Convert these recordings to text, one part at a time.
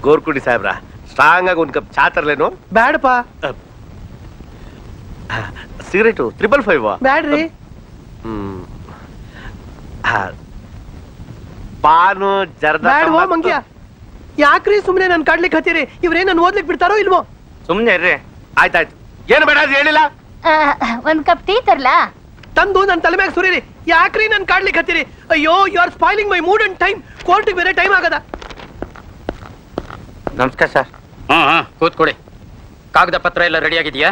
ಗೋರ್ಕುಡಿ ಸಾಹೇಬ್ರ ಸ್ಟ್ರಾಂಗ್ ಆಗಿ ಒಂದು ಕಪ್ ಚಾ ತರ್ಲೇನು? ಬ್ಯಾಡಪ್ಪ. ಸಿಗರೇಟು ತ್ರಿಬಲ್ ಫೈವ್ ಬ್ಯಾಡ್ರಿ. ಹ್ಮ್. ಆ, ಪಾನು ಜರ್ದ ಬ್ಯಾಡ್ವೋ. ಮಂಗ್ಯ. ಯಾಕ್ರಿ ಸುಮ್ನೆ ನನ್ ಕಾಡ್ಲಿಕ್ಕೆ ಹತ್ತೀರಿ? ಇವ್ರೇನ್ ನನ್ ಓದ್ಲಿಕ್ ಬಿಡ್ತಾರೋ ಇಲ್ವೋ? ಸುಮ್ನೆ ಇರ್ರಿ. ಆಯ್ತಾಯ್ತು. ಏನು ಬೇಡ ಅದು ಹೇಳಿಲ್ಲ? ಒಂದ್ ಕಪ್ ಟೀ ತರ್ಲಾ? ತಂದು ನನ್ ತಲೆ ಮ್ಯಾಗ ಸುರೀರಿ. ಯಾಕ್ರಿ ನನ್ ಕಾಡ್ಲಿಕ್ಕೆ ಹತ್ತೀರಿ? ಅಯ್ಯೋ you are spoiling my mood and time ಕೋರ್ಟಿಗೆ ಬೇರೆ ಟೈಮ್ ಆಗದ. ನಮಸ್ಕಾರ ಸರ್. ಹಾ ಹಾ. ಕೂತ್ಕೊಡಿ ಕಾಗದ ಪತ್ರ ಎಲ್ಲ ರೆಡಿ ಆಗಿದೆಯಾ?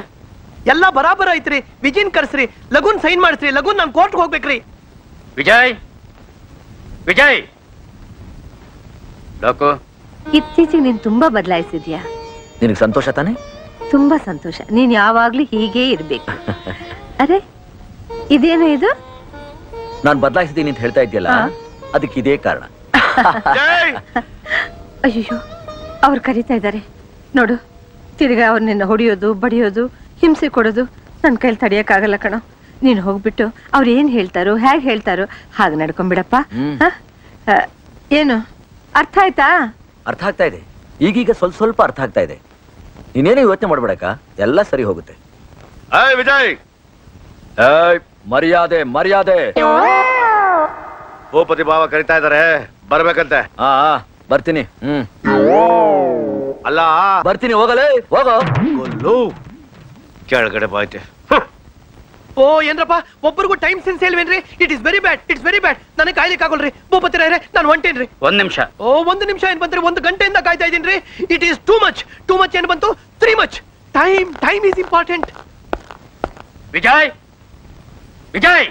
ಎಲ್ಲ ಬರಾಬರ ಐತ್ರಿ. ವಿಜಿನ್ ಕರ್ಸ್ರಿ. ಲಗುನ್ ಸೈನ್ ಮಾಡಿಸ್ರಿ. ಲಗುನ್ ನಾನು ಕೋರ್ಟ್ ಹೋಗ್ಬೇಕ್ರಿ. ವಿಜಯ್? ವಿಜಯ್? ಡಾಕು ಇತ್ತೀಚೆಗೆ ನೀನ್ ತುಂಬಾ ಬದಲಾಯಿಸಿದ್ಯಾ? ನಿನಗೆ ಸಂತೋಷ ತಾನೆ? ತುಂಬಾ ಸಂತೋಷ. ನೀನ್ ಯಾವಾಗ್ಲೂ ಹೀಗೆ ಇರ್ಬೇಕು. ಅರೆ ಇದೇನು ಇದು? ನಾನು ಬದಲಾಯಿಸಿದ್ದೀನಿ ಅಂತ ಹೇಳ್ತಾ ಇದೆಯಲ್ಲ. ಅದಕ್ಕೆ ಇದೇ ಕಾರಣ. ಅಯ್ಯೋ ಅವ್ರು ಕರೀತಾ ಇದ್ದಾರೆ. ನೋಡು ತಿರ್ಗಾ ಅವ್ರು ನಿನ್ನ ಹೊಡಿಯೋದು ಬಡಿಯೋದು ಹಿಂಸೆ ಕೊಡೋದು ನನ್ನ ಕೈಲಿ ತಡಿಯಕ್ಕಾಗಲ್ಲ ಕಣ. ನೀನು ಹೋಗ್ಬಿಟ್ಟು ಅವ್ರು ಏನ್ ಹೇಳ್ತಾರೋ ಹೇಗ್ ಹೇಳ್ತಾರೋ ಹಾಗೆ ನಡ್ಕೊಂಡ್ಬಿಡಪ್ಪ ಹ್ಮ್. ಹ? ಆ, ಏನು? ಅರ್ಥ ಆಯ್ತಾ? ಅರ್ಥ ಆಗ್ತಾ ಇದೆ. ಈಗೀಗ ಸ್ವಲ್ಪ ಸ್ವಲ್ಪ ಅರ್ಥ ಆಗ್ತಾ ಇದೆ. ನೀನೇನು ಯೋಚನೆ ಮಾಡ್ಬೇಡಕ್ಕ? ಎಲ್ಲ ಸರಿ ಹೋಗುತ್ತೆ. ವಿಜಯ್! ಏಯ್, ಮರ್ಯಾದೆ ಮರ್ಯಾದೆ! ಭೂಪತಿ ಭಾವ ಕರಿತಾ ಇದಾರೆ ಬರ್ಬೇಕಂತೆ. ಹಾ ಬರ್ತೀನಿ. ಹ್ಮ್. ಅಲ್ಲ? ಬರ್ತೀನಿ ಹೋಗಲೇ? ಹೋಗೋ. ಕೊಲ್ಲು. ಕೆಳಗಡೆ ಬಾಯ್ತೆ. ಓ ಏನ್ರಪ್ಪ? ಒಬ್ಬರಿಗೂ time sense ಹೇಳ್ವೇನ್ರಿ it is very bad it's very bad ನನಗೆ ಕಾಯ್ಲಿಕ್ಕೆ ಆಗೋಲ್ರಿ ಭೂಪತಿ ರಾಯ್ರೆ ನಾನು ಹೊಂಟೇನ್ರಿ. ಒಂದ್ ನಿಮಿಷ. ಓ ಒಂದು ನಿಮಿಷ ಏನ್ ಬಂದ್ರಿ ಒಂದು ಗಂಟೆಯಿಂದ ಕಾಯ್ತಾ ಇದೀನ್ರಿ it is too much too much ಏನ್ ಬಂತು? Three much time time is important Vijay! Vijay!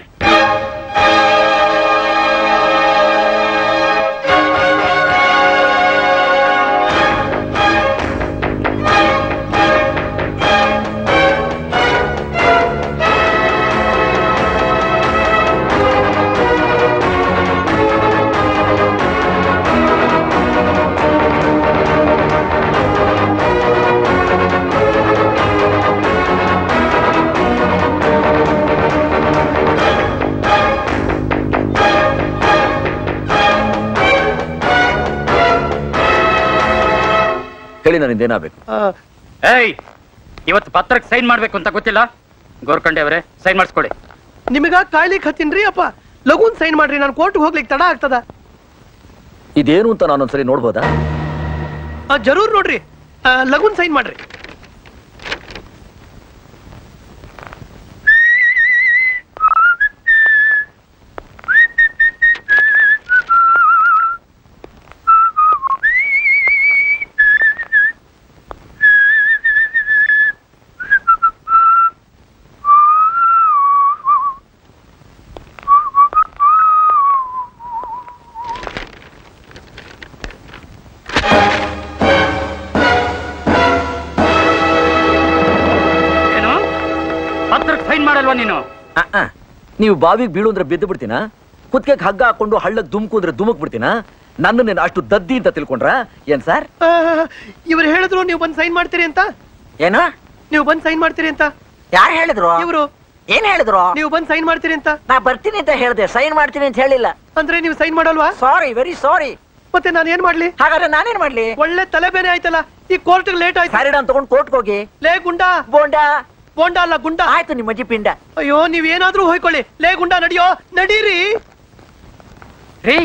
ಹೇಳಿ ನನ್ನಿಂದ ಏನಾಗಬೇಕು ಏಯ್ ಇವತ್ತು ಪತ್ರಕ್ಕೆ ಸೈನ್ ಮಾಡ್ಬೇಕು ಅಂತ ಗೊತ್ತಿಲ್ಲ? ಗೋರ್ಕಂಡೆ ಅವರೇ ಸೈನ್ ಮಾಡಿಸ್ಕೊಡಿ. ನಿಮಗ ಕಾಯ್ಲಿಕ್ಕೆ ಹತ್ತೀನ್ರಿ ಅಪ್ಪ. ಲಗೂನ್ ಸೈನ್ ಮಾಡ್ರಿ ನಾನು ಕೋರ್ಟ್ಗೆ ಹೋಗ್ಲಿಕ್ಕೆ ತಡ ಆಗ್ತದ. ಇದೇನು ಅಂತ ನಾನೊಂದ್ಸರಿ ನೋಡ್ಬೋದಾ? ಆ, ಜರೂರ್ ನೋಡ್ರಿ. ಆ, ಲಗೂನ್ ಸೈನ್ ಮಾಡ್ರಿ. ಸೈನ್ ಮಾಡಲ್ವಾ ನೀನು? ಆ, ಆ. ನೀವು ಬಾವಿಗೆ ಬೀಳು ಅಂದ್ರೆ ಬಿದ್ದು ಬಿಡ್ತೀನ? ಕುತ್ಕೆಗೆ ಹಗ್ಗ ಹಾಕೊಂಡು ಹಳ್ಳ ದುಮ್ಕು ಅಂದ್ರೆ ದುಮಕ್ ಬಿಡ್ತೀನ? ನನ್ನ ನೀನು ಅಷ್ಟು ದದ್ದಿ ಅಂತ ತಿಳ್ಕೊಂಡ್ರ? ಏನ್ ಸರ್? ಇವ್ರು ಹೇಳಿದ್ರು ನೀವು ಬಂದು ಸೈನ್ ಮಾಡ್ತೀರಿ ಅಂತ. ಏನ? ನೀವು ಬಂದು ಸೈನ್ ಮಾಡ್ತೀರಿ ಅಂತ. ಯಾರು ಹೇಳಿದ್ರು? ಇವರು. ಏನ್ ಹೇಳಿದ್ರು? ನೀವು ಬಂದು ಸೈನ್ ಮಾಡ್ತೀರಿ ಅಂತ. ನಾ ಬರ್ತೀನಿ ಅಂತ ಹೇಳ್ದೆ. ಸೈನ್ ಮಾಡ್ತೀನಿ ಅಂತ ಹೇಳಿಲ್ಲ. ಅಂದ್ರೆ ನೀವು ಸೈನ್ ಮಾಡಲ್ವಾ? ಸಾರಿ ವೆರಿ ಸಾರಿ ಮತ್ತೆ ನಾನು ಏನ್ ಮಾಡ್ಲಿ? ಹಾಗಾದ್ರೆ ನಾನೇನ್ ಮಾಡ್ಲಿ? ಒಳ್ಳೆ ತಲೆ ಬೇನೆ ಆಯ್ತಲ್ಲ. ಈ ಕೋರ್ಟ್ ಲೇಟ್ ಆಯ್ತು. ಸಾರಿಡ ತಗೊಂಡು ಕೋರ್ಟ್ ಹೋಗಿ. ಲೇ ಗುಂಡಾ. ಬೋಂಡಾ ಬೋಂಡಾ ಅಲ್ಲ ಗುಂಡ. ಆಯ್ತು ನಿಮ್ಮ ಅಜ್ಜಿ ಪಿಂಡ ಅಯ್ಯೋ ನೀವ್ ಏನಾದ್ರೂ ಹೋಯ್ಕೊಳ್ಳಿ. ಲೇ ಗುಂಡ ನಡಿಯೋ ನಡೀರಿ. ರೀ.